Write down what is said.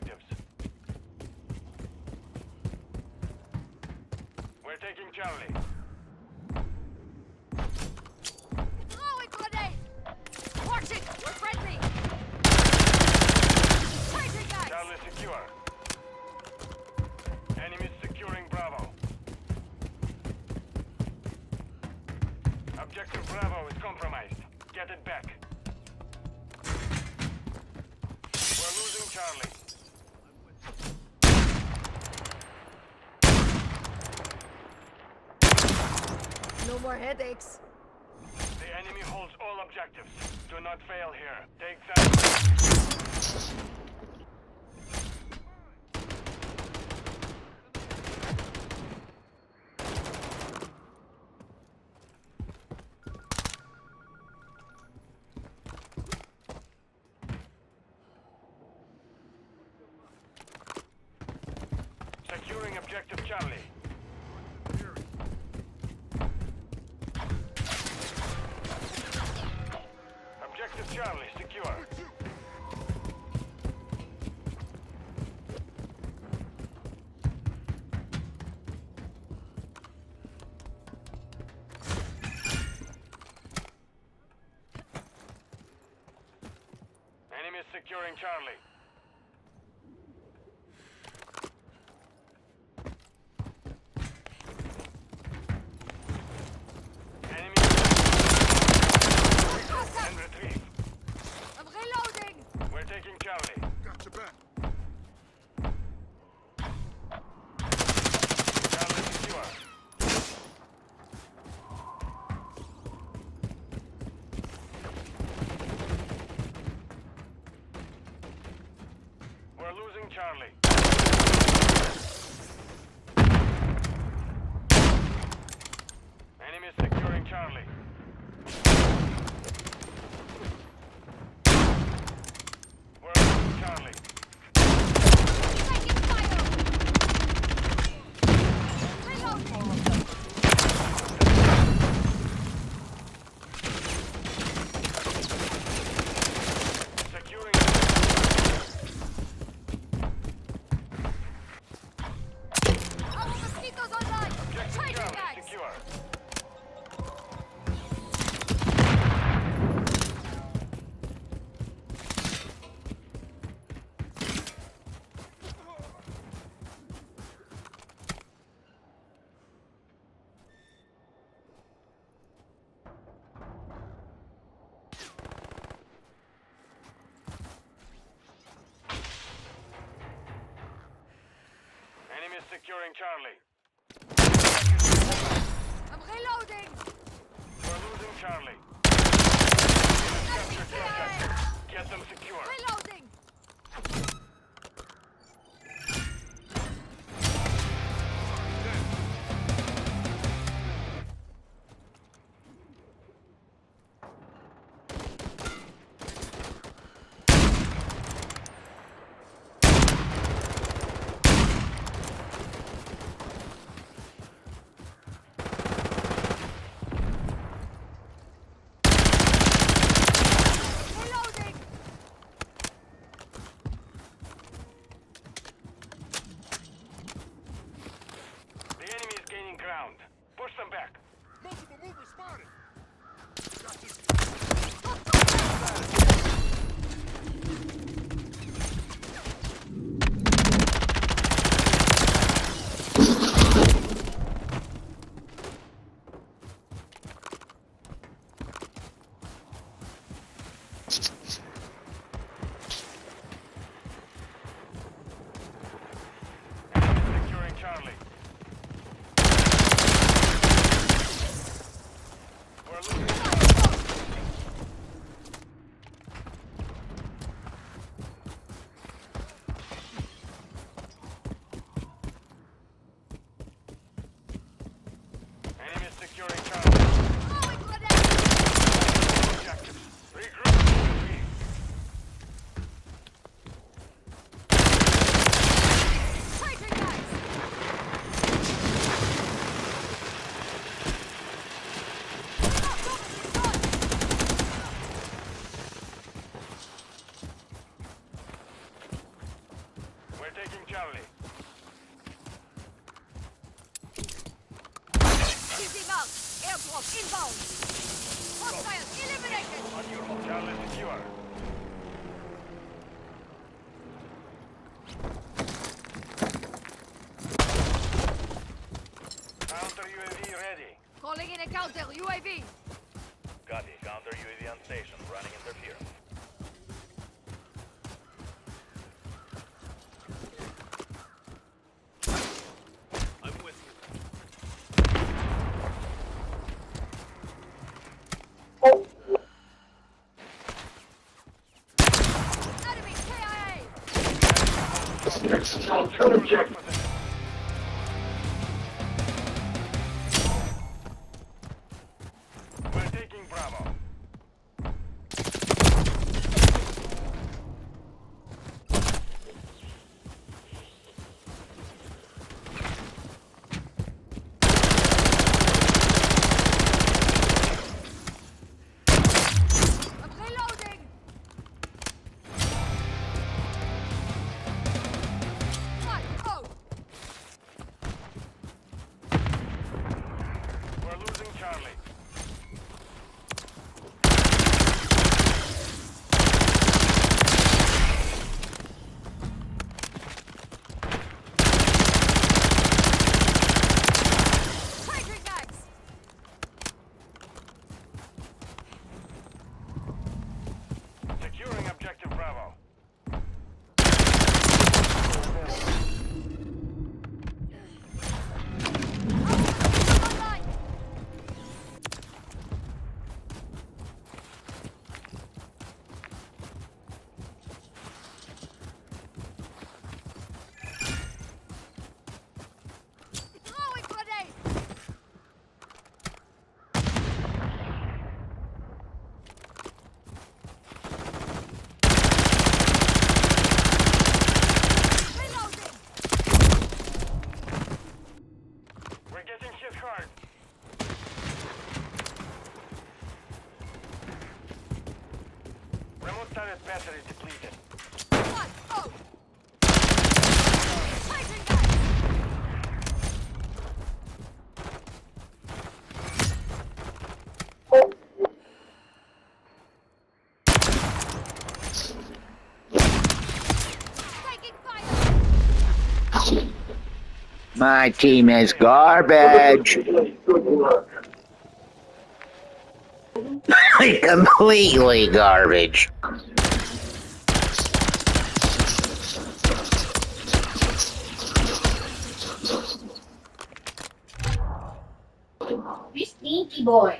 objectives. We're taking Charlie. more headaches. The enemy holds all objectives. Do not fail here. Take that. Securing objective Charlie. securing Charlie. Charlie. Securing Charlie. I'm reloading! We're losing Charlie. Inbound. Hostiles eliminated. On your home. Charlie secure. Counter UAV ready. Calling in a counter UAV. Copy. Counter UAV on station. Running interference. I'm with you. Enemy KIA. We're My team is garbage. Completely garbage. You stinky boy.